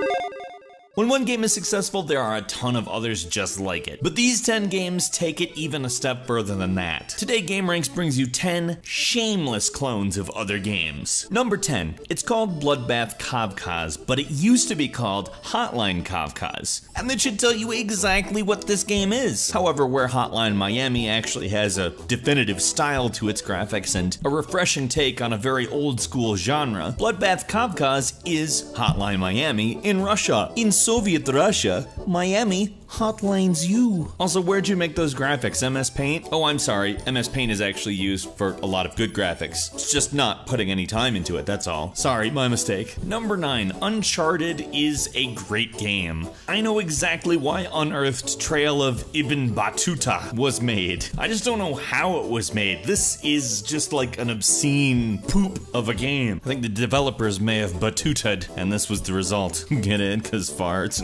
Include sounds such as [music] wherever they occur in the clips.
Thank you. When one game is successful, there are a ton of others just like it. But these 10 games take it even a step further than that. Today, GameRanx brings you 10 shameless clones of other games. Number 10, it's called Bloodbath Kavkaz, but it used to be called Hotline Kavkaz. And that should tell you exactly what this game is. However, where Hotline Miami actually has a definitive style to its graphics and a refreshing take on a very old school genre, Bloodbath Kavkaz is Hotline Miami in Russia. In Soviet Russia, Miami hotlines you. Also, where'd you make those graphics? MS Paint? Oh, I'm sorry. MS Paint is actually used for a lot of good graphics. It's just not putting any time into it, that's all. Sorry, my mistake. Number 9. Uncharted is a great game. I know exactly why Unearthed Trail of Ibn Battuta was made. I just don't know how it was made. This is just like an obscene poop of a game. I think the developers may have batuta'd, and this was the result. [laughs] Get it? Cause farts.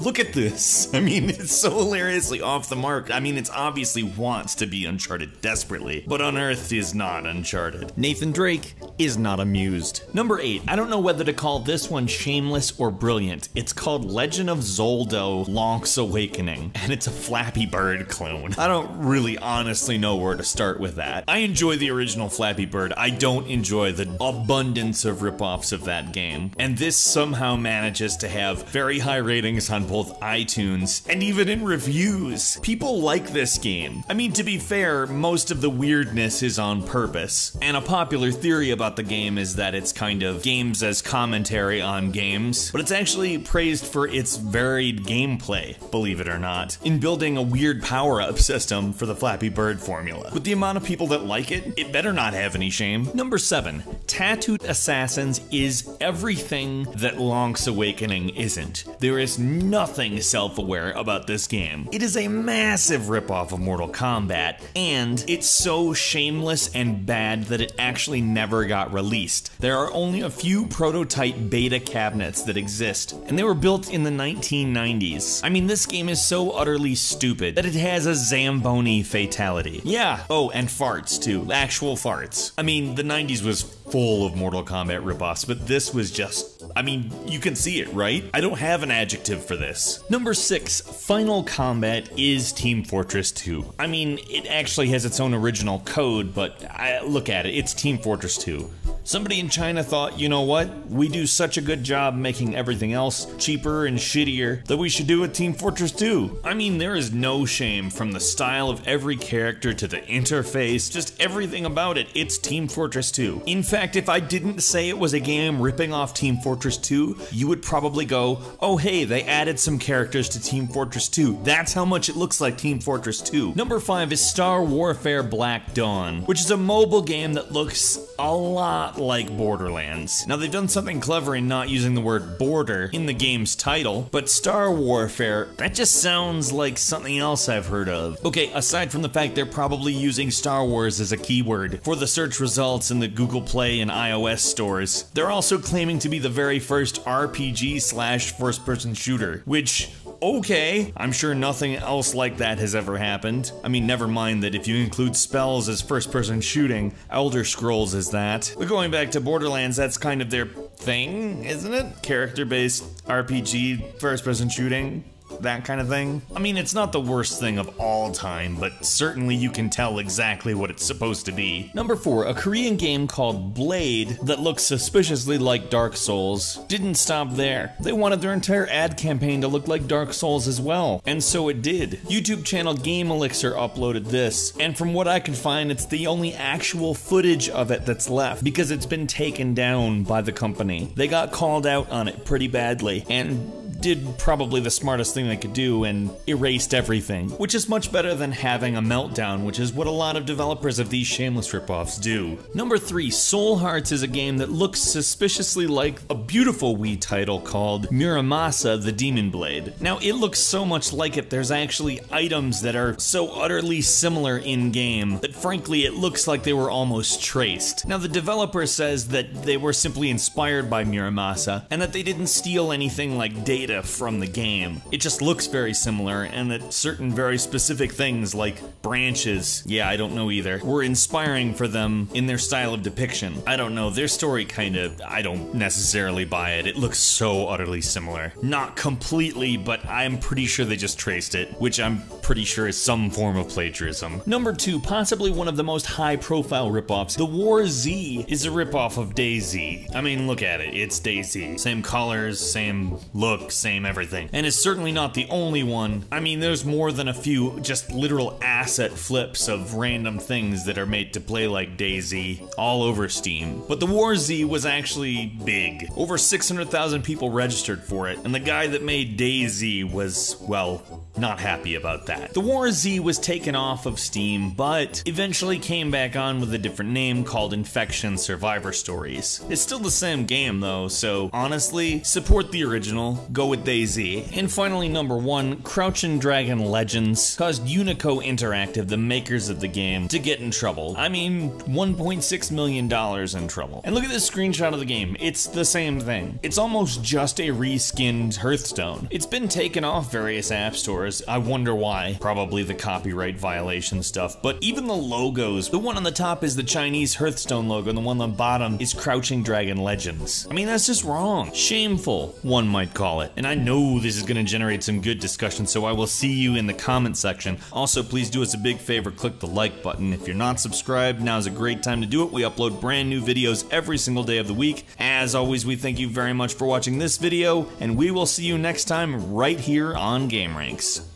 [laughs] Look at this. I mean, it's so hilariously off the mark. I mean, it's obviously wants to be Uncharted desperately, but Unearthed is not Uncharted. Nathan Drake is not amused. Number 8. I don't know whether to call this one shameless or brilliant. It's called Legend of Zoldo Lonk's Awakening, and it's a Flappy Bird clone. I don't really honestly know where to start with that. I enjoy the original Flappy Bird. I don't enjoy the abundance of ripoffs of that game. And this somehow manages to have very high ratings on both iTunes and even in reviews. People like this game. I mean, to be fair, most of the weirdness is on purpose. And a popular theory about the game is that it's kind of games as commentary on games, but it's actually praised for its varied gameplay, believe it or not, in building a weird power-up [laughs] system for the Flappy Bird formula. With the amount of people that like it, it better not have any shame. Number 7. Tattooed Assassins is everything that Lonk's Awakening isn't. There is nothing self-aware about this game. It is a massive ripoff of Mortal Kombat, and it's so shameless and bad that it actually never got released. There are only a few prototype beta cabinets that exist, and they were built in the 1990s. I mean, this game is so utterly stupid that it has a Zamboni fatality. Yeah, oh, and farts too. Actual farts. I mean, the 90s was full of Mortal Kombat ripoffs, but this was just, I mean, you can see it, right? I don't have an adjective for this. Number 6, Final Combat is Team Fortress 2. I mean, it actually has its own original code, but I, look at it, it's Team Fortress 2. Somebody in China thought, you know what? We do such a good job making everything else cheaper and shittier that we should do a Team Fortress 2. I mean, there is no shame from the style of every character to the interface, just everything about it. It's Team Fortress 2. In fact, if I didn't say it was a game ripping off Team Fortress 2, you would probably go, oh hey, they added some characters to Team Fortress 2. That's how much it looks like Team Fortress 2. Number 5 is Star Warfare Black Dawn, which is a mobile game that looks a lot like Borderlands. Now, they've done something clever in not using the word border in the game's title, but Star Warfare, that just sounds like something else I've heard of. Okay, aside from the fact they're probably using Star Wars as a keyword for the search results in the Google Play and iOS stores, they're also claiming to be the very first RPG slash first person shooter, which okay. I'm sure nothing else like that has ever happened. I mean, never mind that if you include spells as first person shooting, Elder Scrolls is that. But going back to Borderlands, that's kind of their thing, isn't it? Character based RPG, first person shooting that kind of thing. I mean, it's not the worst thing of all time, but certainly you can tell exactly what it's supposed to be. Number 4, a Korean game called Blade that looks suspiciously like Dark Souls didn't stop there. They wanted their entire ad campaign to look like Dark Souls as well, and so it did. YouTube channel Game Elixir uploaded this, and from what I can find, it's the only actual footage of it that's left because it's been taken down by the company. They got called out on it pretty badly, and did probably the smartest thing they could do and erased everything, which is much better than having a meltdown, which is what a lot of developers of these shameless ripoffs do. Number 3, Soul Hearts is a game that looks suspiciously like a beautiful Wii title called Muramasa the Demon Blade. Now, it looks so much like it, there's actually items that are so utterly similar in game that frankly it looks like they were almost traced. Now, the developer says that they were simply inspired by Muramasa and that they didn't steal anything like data data from the game. It just looks very similar, and that certain very specific things like branches, yeah, I don't know either, were inspiring for them in their style of depiction. I don't know, their story kind of, I don't necessarily buy it. It looks so utterly similar. Not completely, but I'm pretty sure they just traced it, which I'm pretty sure is some form of plagiarism. Number two, possibly one of the most high profile ripoffs, The War Z is a ripoff of DayZ. I mean, look at it, it's DayZ. Same colors, same look, same everything. And it's certainly not the only one. I mean, there's more than a few just literal asset flips of random things that are made to play like DayZ all over Steam. But The War Z was actually big. Over 600,000 people registered for it, and the guy that made DayZ was, well, not happy about that. The War Z was taken off of Steam, but eventually came back on with a different name called Infection Survivor Stories. It's still the same game though, so honestly, support the original, go with DayZ. And finally, number one, Crouching Dragon Legends caused Unico Interactive, the makers of the game, to get in trouble. I mean, $1.6 million in trouble. And look at this screenshot of the game. It's the same thing. It's almost just a reskinned Hearthstone. It's been taken off various app stores. I wonder why. Probably the copyright violation stuff. But even the logos, the one on the top is the Chinese Hearthstone logo, and the one on the bottom is Crouching Dragon Legends. I mean, that's just wrong. Shameful, one might call it. And I know this is gonna generate some good discussion, so I will see you in the comment section. Also, please do us a big favor, click the like button. If you're not subscribed, now is a great time to do it. We upload brand new videos every single day of the week. As always, we thank you very much for watching this video, and we will see you next time right here on GameRanx.